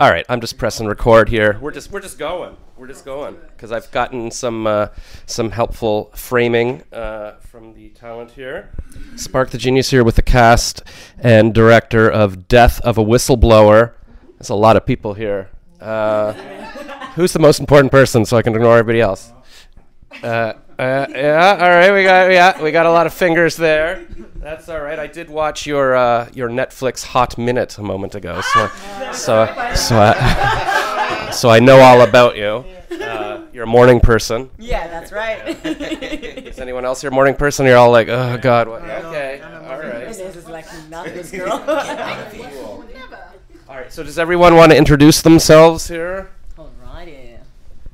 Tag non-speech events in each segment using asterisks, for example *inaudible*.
All right, I'm just pressing record here. We're just we're just going. We're just going because I've gotten some uh, some helpful framing uh, from the talent here. Spark the Genius here with the cast and director of Death of a Whistleblower. There's a lot of people here. Uh, who's the most important person so I can ignore everybody else? Uh, yeah, all right, we got yeah, we got a lot of fingers there. That's all right. I did watch your uh, your Netflix Hot Minute a moment ago, so so so I, so I know all about you. Uh, you're a morning person. Yeah, that's right. Is anyone else here a morning person? You're all like, oh God, what? Okay, all right. this is like not this girl. *laughs* All right. So does everyone want to introduce themselves here? Alrighty.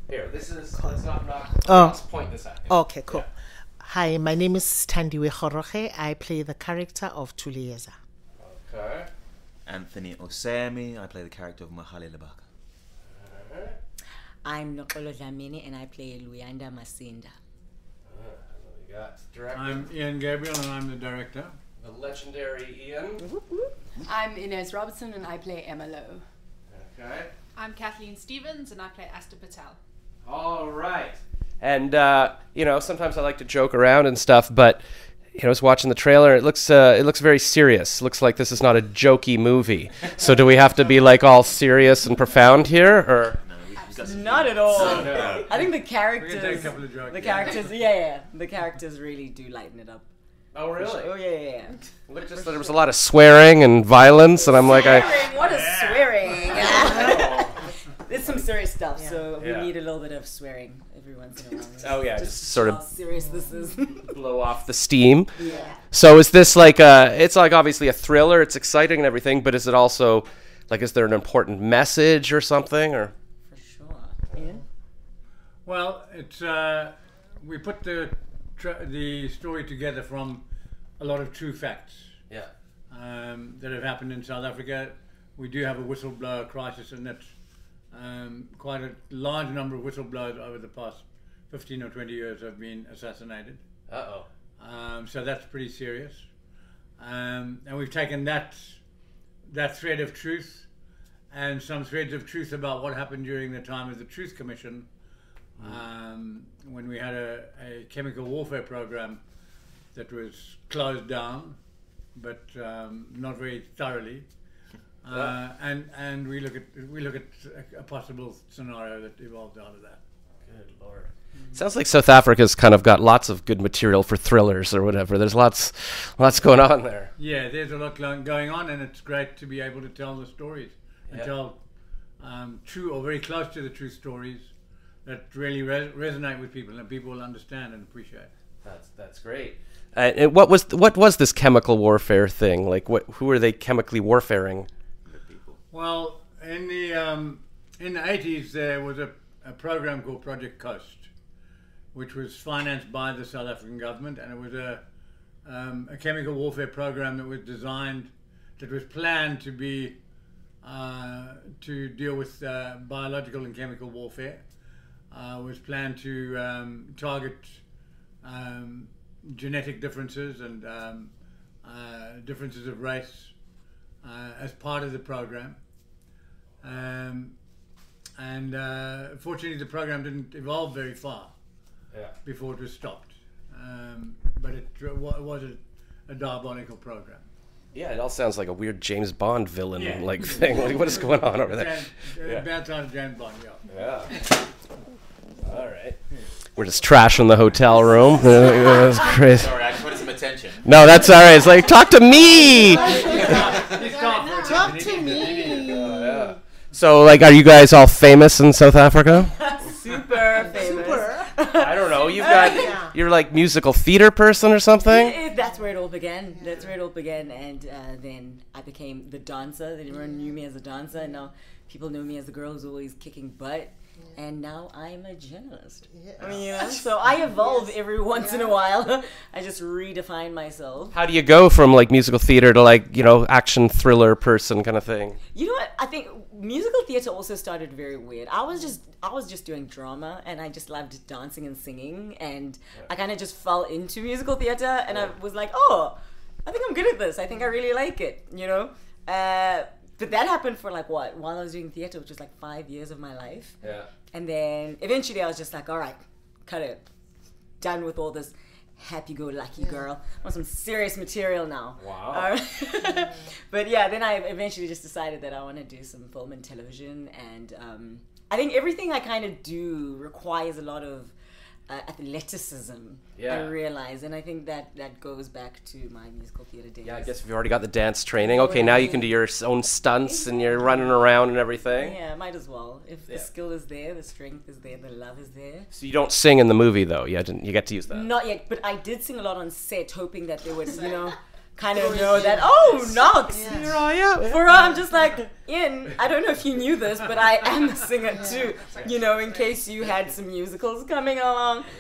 Here, this is. Let's not knock. Oh. Let's point this at. Okay, cool. Hi, my name is Thandiwe Kgoroge. I play the character of Tulieza. Okay. Anthony Osami. I play the character of Mahali Labaka. Uh-huh. I'm Noxolo Dlamini and I play Luyanda Masinda. Uh-huh. Director, I'm Ian Gabriel and I'm the director. the legendary Ian. I'm Inez Robertson and I play Emma Lowe. Okay. I'm Kathleen Stephens and I play Astha Patel. All right. And uh, you know, sometimes I like to joke around and stuff, but you know, I was watching the trailer. It looks uh, it looks very serious. looks like this is not a jokey movie. So do we have to be like all serious and profound here, or? No, we, we've got some Not at all. No. I think the We take a characters, couple of jokes. the yeah. characters, yeah, yeah, the characters really do lighten it up. Oh really? Oh yeah, yeah, yeah. Look, just that there was a lot of swearing and violence, and I'm like, I. Swearing, what is swearing? *laughs* *laughs* There's some serious stuff, so Yeah. we need a little bit of swearing every once in a while. Oh yeah, just Just sort how of serious this is. *laughs* blow off the steam. yeah. So is this like a? It's like obviously a thriller. It's exciting and everything, but is it also like is there an important message or something or? For sure. Ian? Well, it's uh, we put the tra- the story together from a lot of true facts Yeah. um, that have happened in South Africa. We do have a whistleblower crisis, and that's um, quite a large number of whistleblowers over the past 15 or 20 years have been assassinated. Uh oh. Um, so that's pretty serious. Um, and we've taken that that thread of truth and some threads of truth about what happened during the time of the Truth Commission um, when we had a, a chemical warfare program that was closed down, but um, not very thoroughly. *laughs* Uh, and and we look at we look at a, a possible scenario that evolved out of that. Good lord. Sounds like South Africa's kind of got lots of good material for thrillers or whatever. There's lots, lots going on there. Yeah, there's a lot going on, and it's great to be able to tell the stories and Yeah. tell um, true or very close to the true stories that really res- resonate with people and people will understand and appreciate. That's that's great. Uh, and what was what was this chemical warfare thing? Like, what who are they chemically warfaring? Well, in the um, in the 80s, there was a, a program called Project Coast, which was financed by the South African government, and it was a um, a chemical warfare program that was designed, that was planned to be uh, to deal with uh, biological and chemical warfare. Uh, was planned to um, target um, genetic differences and um, uh, differences of race uh, as part of the program. Um, and uh, fortunately, the program didn't evolve very far Yeah. before it was stopped. Um, but it was a, a diabolical program. Yeah, it all sounds like a weird James Bond villain Yeah. like thing. Like, what is going on over there? Jan, uh, Yeah. Bad time, of James Bond, yeah. Yeah. All right. We're just trashing the hotel room. *laughs* That's crazy. Sorry, I just wanted some attention. No, that's all right. It's like talk to me. Talk to me. So, like, are you guys all famous in South Africa? *laughs* Super famous. *laughs* I don't know. You've got *laughs* you're like musical theater person or something. Eh, That's where it all began. That's where it all began, and uh, then I became the dancer. Then everyone knew me as a dancer, and now people know me as the girl who's always kicking butt. And now I'm a journalist. I mean, you know, so I evolve every once in a while. *laughs* I just redefine myself. How do you go from like musical theater to like you know action thriller person kind of thing? You know what? I think musical theater also started very weird. I was just I was just doing drama and I just loved dancing and singing and I kind of just fell into musical theater and I was like, "Oh, I think I'm good at this. I think I really like it," you know? Uh but that happened for like what? While I was doing theater, which was like five years of my life. Yeah. And then eventually I was just like, all right, cut it. Done with all this happy go lucky girl. I want some serious material now. Wow. *laughs* But yeah, then I eventually just decided that I want to do some film and television. And um, I think everything I kind of do requires a lot of uh, athleticism. Yeah. I realize. And I think that that goes back to my musical theater days. Yeah, I guess if you've already got the dance training, okay, now you can do your own stunts and you're running around and everything. Yeah, might as well. If Yeah. the skill is there, the strength is there, the love is there. So you don't sing in the movie though. You didn't. You get to use that. Not yet, but I did sing a lot on set, hoping that they would, you know, *laughs* kind of know that. Oh, Knox! Yeah. For I'm just like, Ian, I don't know if you knew this, but I am a singer *laughs* too. You know, in case you had some musicals coming along. *laughs*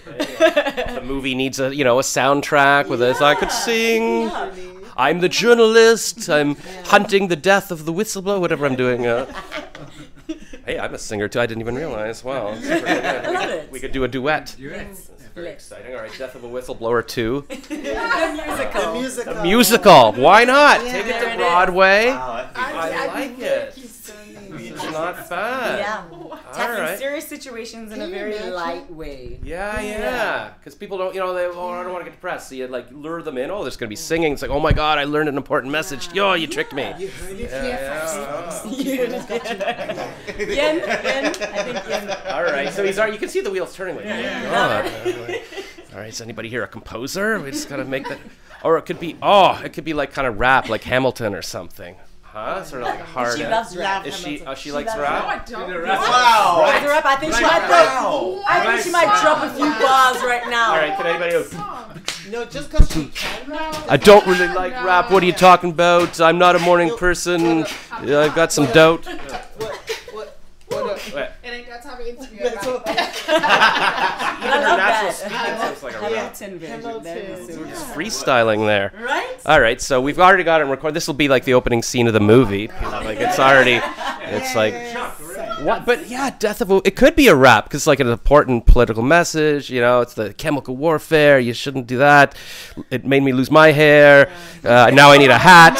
The movie needs a you know a soundtrack with us. I could sing. Yeah. I'm the journalist. I'm hunting the death of the whistleblower. Whatever I'm doing. Uh. *laughs* Hey, I'm a singer too. I didn't even realize. Wow. that's pretty. I love it. We could do a duet. Yes. Very exciting. All right, Death of a Whistleblower 2. *laughs* The musical. musical. Musical. Why not? Take it to it is. Broadway. Wow, I think- I like it. It's not bad. Yeah. Tackling right. serious situations in a very light way. Yeah, yeah. Because people don't, you know, they, oh, I don't want to get depressed. So you like lure them in. Oh, there's going to be singing. It's like, oh my God, I learned an important message. Yo, you tricked me. You heard it Yeah, here yeah. Ian, *laughs* Ian, I think Ian. All right, so he's already, you can see the wheels turning. Like, oh my God. *laughs* All right, is anybody here a composer? We just got to make that. Or it could be, oh, it could be like kind of rap, like Hamilton or something. Huh? Sort of like a hard. She loves rap. Is she? Oh, she, She likes loves rap. don't. Wow. Loves rap. I think she might Wow. I think she might drop a few bars right now. All right, can anybody? Go, No, just because she can rap. I don't really like rap. What are you talking about? I'm not a morning person. I've got some doubt. *laughs* What, what, what, Wait, It ain't that time of interview. That's right? okay. *laughs* *laughs* I love natural that. speaking sounds like a rap. Hamilton version. That is so Hamilton. good. Freestyling there. Right? All right, so we've already got it recorded. This will be like the opening scene of the movie. *laughs* Like it's already, it's like what? But yeah, death of a. It could be a rap because it's like an important political message. You know, it's the chemical warfare. You shouldn't do that. It made me lose my hair. Uh, now I need a hat.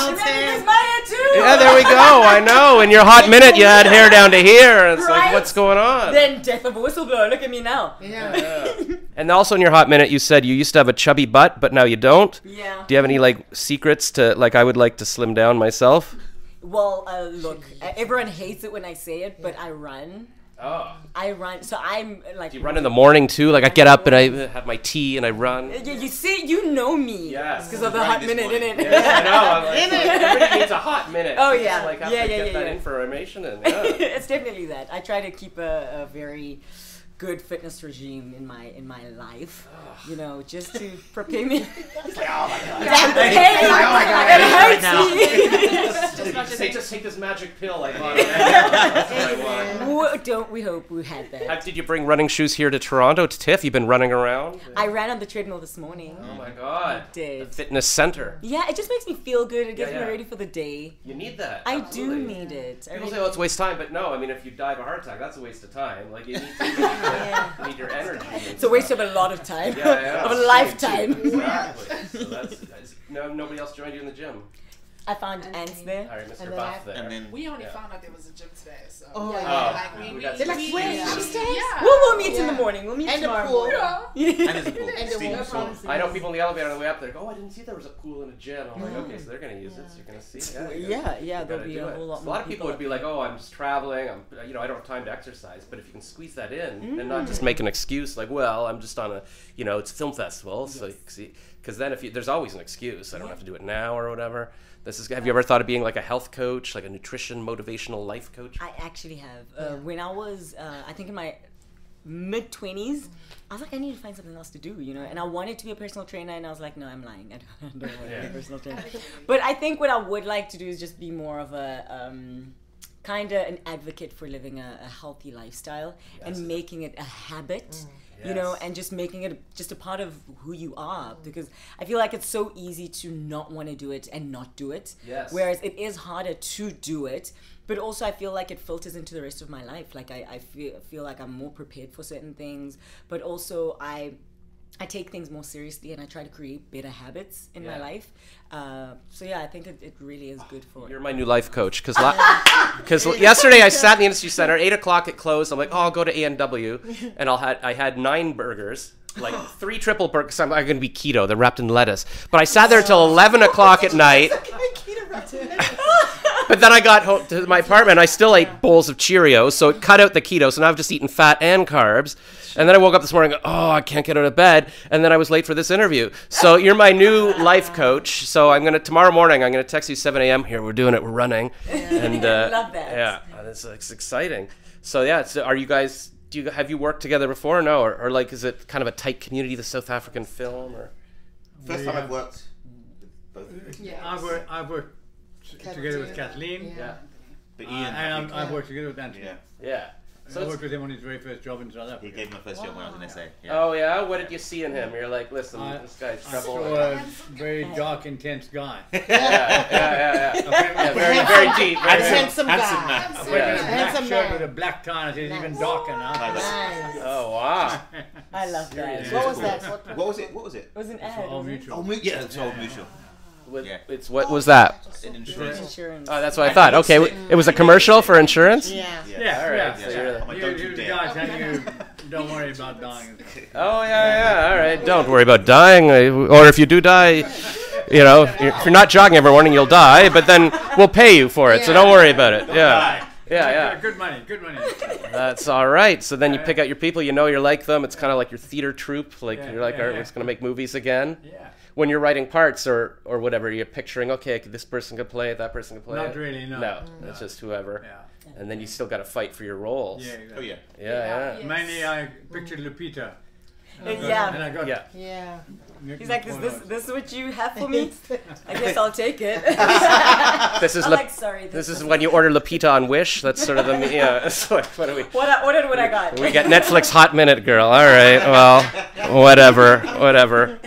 Yeah, there we go. I know. In your hot minute, you had hair down to here. And it's like, what's going on? Then death of a whistleblower. Look at me now. *laughs* Yeah. And also in your hot minute, you said you used to have a chubby butt, but now you don't. Yeah. Do you have any like secrets to like? I would like to slim down myself. Well, uh, look, uh, everyone hates it when I say it, but I run. Oh. I run. So I'm like. Do you run in the morning too? Like I get up and I have my tea and I run. Yeah, you see, you know me. Yes. Because of the hot minute, morning. in it. I know. I'm *laughs* like, everybody needs a hot minute. Oh, yeah. Like Yeah, yeah, get yeah, that yeah. information and *laughs* yeah. it's definitely that. I try to keep a, a very good fitness regime in my in my life. You know, just to prepare me. Damn the pain! It hurts me. just, take, just take this magic pill. I bought it. *laughs* That's what I want. Wo- Don't we hope we had that? Did you bring running shoes here to Toronto to TIFF? You've been running around. I ran on the treadmill this morning. Oh my god. Did. Fitness center. Yeah, it just makes me feel good. It gets Yeah, me ready for the day. You need that. I absolutely. do need it. I People say, "Oh, it's a waste of time," but no. I mean, if you die of a heart attack, that's a waste of time. Like you need, to, *laughs* you need your energy. It's a waste of a lot of time, Yeah, yeah. of a lifetime. Exactly. So that's no. Nobody else joined you in the gym. I found ants there. All right, Mr. And then Buff I- there. And then We only Yeah. found out there was a gym today, so. Oh, yeah, yeah. like oh, we, We we, got we, some- we, Wait, yeah. upstairs? Yeah. We'll, we'll meet in the morning. We'll meet And the tomorrow pool. morning. Yeah. *laughs* and there's a pool. And the Steam pool. pool. I know people in the elevator on the way up. They're like, "Oh, I didn't see there was a pool and a gym." I'm like, "Okay, so they're gonna use it. So you're gonna see." Yeah, you Yeah, gotta- yeah, you there'll be a whole lot A lot of people people would be like, "Oh, I'm just traveling. I'm, you know, I don't have time to exercise." But if you can squeeze that in and not just mm. make an excuse like, "Well, I'm just on a, you know, it's a film festival," so see, because then if you, there's always an excuse. I don't have to do it now or whatever. This is. Have you ever thought of being like a health coach, like a nutrition, motivational life coach? I actually have. Uh, when I was, uh, I think in my mid twenties, I was like, I need to find something else to do, you know. And I wanted to be a personal trainer, and I was like, no, I'm lying. *laughs* I don't, I don't want to be a personal trainer. But I think what I would like to do is just be more of a. Um, Kind of an advocate for living a, a healthy lifestyle Yes. and making it a habit, mm. you know, and just making it just a part of who you are. Mm. Because I feel like it's so easy to not want to do it and not do it. Yes. Whereas it is harder to do it, but also I feel like it filters into the rest of my life. Like I, I feel feel like I'm more prepared for certain things, but also I I take things more seriously and I try to create better habits in my life. Uh, so yeah, I think it, it really is good for You're my new life coach because because *laughs* yesterday I sat in the industry center, eight o'clock it closed. I'm like, oh, I'll go to A and *laughs* and I'll had I had nine burgers, like *laughs* three triple burgers. I'm, I'm gonna be keto. They're wrapped in lettuce. But I sat there till eleven o'clock at night. But then I got home to my apartment. I still ate bowls of Cheerios, so it cut out the keto. So now I've just eaten fat and carbs. And then I woke up this morning. Oh, I can't get out of bed. And then I was late for this interview. So you're my new life coach. So I'm gonna tomorrow morning. I'm gonna text you 7 a.m. Here, we're doing it. We're running. *laughs* And uh, Love that. Yeah, it's, it's exciting. So yeah, so are you guys? Do you have you worked together before? Or no, or, or like is it kind of a tight community, the South African film? Or First time I've worked with both of you. Yeah. I've worked, I've worked s- together with Kathleen, yeah, But Ian, I and think- I'm, I've worked together with Anthony. yeah, yeah. So I worked with him on his very first job in South Africa. he gave me my first job when I was in SA. Yeah. Oh yeah, what did you see in him? You're like, listen, I- this guy's I trouble. saw a very dark, intense guy. *laughs* yeah, yeah, yeah, yeah. *laughs* yeah very, very deep. Very, Handsome, handsome Handsome guy. man. I wear a black Handsome shirt man. with a black tie, and it's even darker now. Nice. Oh wow. I love that. What was that? What, What was it? What was it? It was an ad. All wasn't it? mutual. Oh, mu- yeah, it's all mutual. With- Yeah. It's what oh, was that? In insurance. Insurance. Oh, that's what I thought. Okay, w- it was a commercial for insurance. yeah. Yeah. Yeah, All right, yeah, so yeah. you're the- I'm a You- don't you you guys *laughs* you, don't worry about dying. Oh yeah, yeah. All right. Don't worry about dying, or if you do die, you know, if you're not jogging every morning, you'll die. But then we'll pay you for it, so don't worry about it. Yeah, yeah, yeah. Good money, good money. That's all right. So then you pick out your people. You know you like them. It's kind of like your theater troupe. Like Yeah, you're like, yeah, all right, yeah. we're just gonna make movies again. Yeah. When you're writing parts or or whatever, you're picturing, okay, this person could play it, that person could play Not it. really, no. No, it's just whoever. Yeah. And then you still got to fight for your roles. Yeah, Yeah, Oh exactly. yeah. yeah. Yeah. Mainly, I pictured mm. Lupita. Uh, and Yeah. I got Yeah. Yeah. Nick He's like, is this this is what you have for me? *laughs* I guess I'll take it. *laughs* This is I'm like, sorry. this is doesn't- when you order Lupita on Wish. That's sort of the yeah. *laughs* It's like, what do we? What I ordered, what I got. We get Netflix Hot Minute Girl. All right. Well, whatever. Whatever.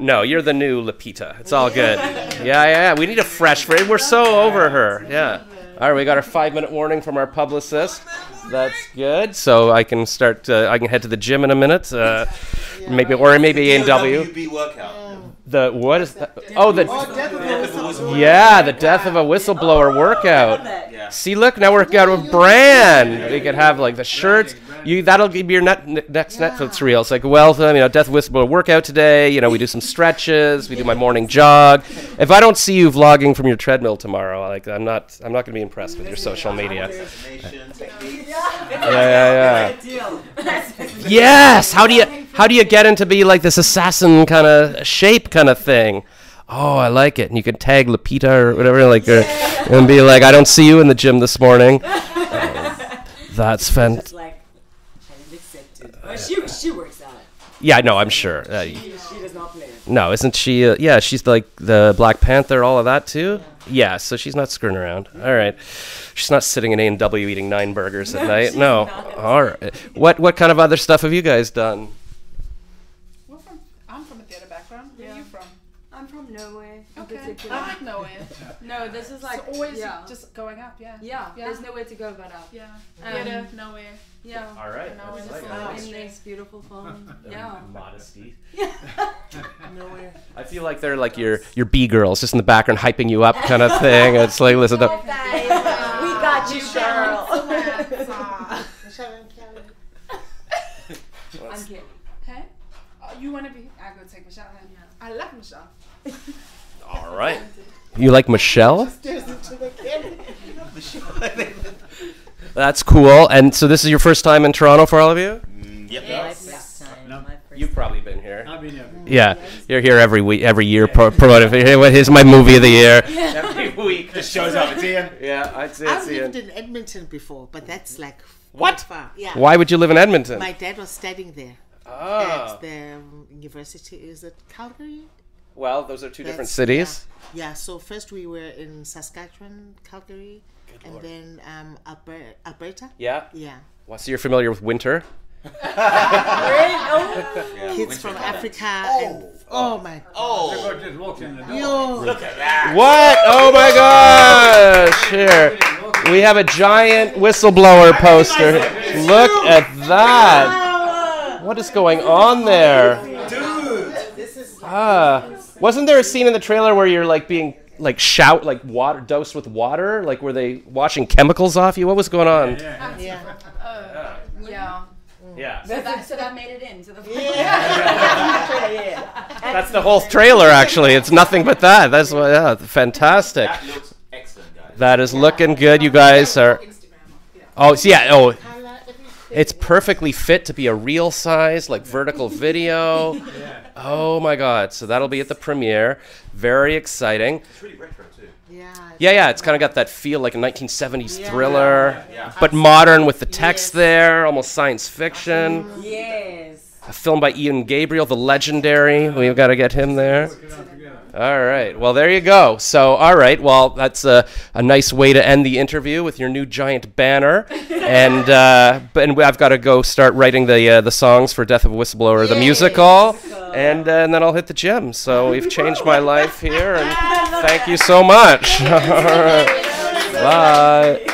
No, you're the new Lupita. It's all good. Yeah, yeah. We need a fresh. fr- We're so over her. Yeah. All right. We got our five minute warning from our publicist. That's good. So I can start. Uh, I can head to the gym in a minute. Uh, maybe or maybe A and W. WB workout. The what is that? Oh, the Death of a yeah, the death of a whistleblower workout. See, look, now we're got a brand. We could have like the shirts. You that'll be your net, ne- next Netflix reel. It's like, welcome, you know, Death Whistleblower workout today. You know, we do some stretches. We do my morning jog. If I don't see you vlogging from your treadmill tomorrow, like I'm not, I'm not gonna be impressed with your social media. Yeah, yeah, yeah. Yes. How do you, how do you get into be like this assassin kind of shape kind of thing? Oh, I like it. And you can tag Lupita or whatever, like, or, and be like, I don't see you in the gym this morning. *laughs* That's fantastic. Like, she, she works out. Yeah, no, I'm sure. Uh, She, she does not play. no, isn't she? Uh, yeah, she's like the Black Panther, all of that too. Yeah, so she's not screwing around. All right, she's not sitting in A and W eating nine burgers at night. she's No. All right. What what kind of other stuff have you guys done? We're from, I'm from a theatre background. Where are you from? I'm from nowhere. in Okay. particular. I like nowhere. *laughs* No, this is like so always yeah. just going up, yeah. yeah, Yeah. There's nowhere to go but up. Yeah. Um, Theatre, nowhere. Yeah. All right. No, We're just like like in this beautiful *laughs* phone. yeah. Modesty. *laughs* Nowhere. I feel like they're like your your B girls, just in the background hyping you up, kind of thing. It's like listen to. we got you, girl. Michelle and Kelly. I'm kidding. Hey? Oh, you want to be? I go take Michelle. Then. I love Michelle. All right. You like Michelle? Stares into the camera. That's cool. And so this is your first time in Toronto for all of you? Mm, yep. My first time. No. My first You've probably been here. I've been here. Yeah, you're here every week, every year pro- promoting. Hey, what is my movie of the year? *laughs* Every week. Just shows up. It's Ian. Yeah, I'd say I've it's lived in Edmonton before, but that's like What? far. Yeah. Why would you live in Edmonton? My dad was studying there Ah, at the um, university. Is it Calgary? Well, those are two different cities. Yeah. yeah. So first we were in Saskatchewan, Calgary, and then um, Alberta. Alberta. Yeah. Yeah. Well, so you're familiar with winter? *laughs* Yeah, Kids winter from weather. Africa. and, oh my. Oh, I just walked in the door. Yo. look at that. What? Oh my gosh! Here, we have a giant whistleblower poster. Look at that! What is going on there? Dude. This is. Ah, wasn't there a scene in the trailer where you're like being like shout like water dosed with water? Like were they washing chemicals off you? What was going on? Yeah. Yeah. Yeah. Yeah. So that, so that made it into the yeah. That's the whole trailer actually. It's nothing but that. That's what yeah, fantastic. That looks excellent, guys. That is looking good. You guys are Oh, so yeah, oh, oh. it's perfectly fit to be a real size like vertical video. Oh my god. So that'll be at the premiere. Very exciting. It's really retro too. Yeah. Yeah, yeah, it's kind of got that feel like a 1970s Yeah. thriller, Yeah. but modern with the text Yes. there, almost science fiction. Yes. A film by Ian Gabriel, the legendary. We've got to get him there. All right. Well, there you go. So, all right. Well, that's a, a nice way to end the interview with your new giant banner. *laughs* and uh, and I've got to go start writing the uh, the songs for Death of a Whistleblower, the Yay. musical, and, uh, and then I'll hit the gym. So *laughs* we've changed my life here, and *laughs* thank you so much. All right. Bye.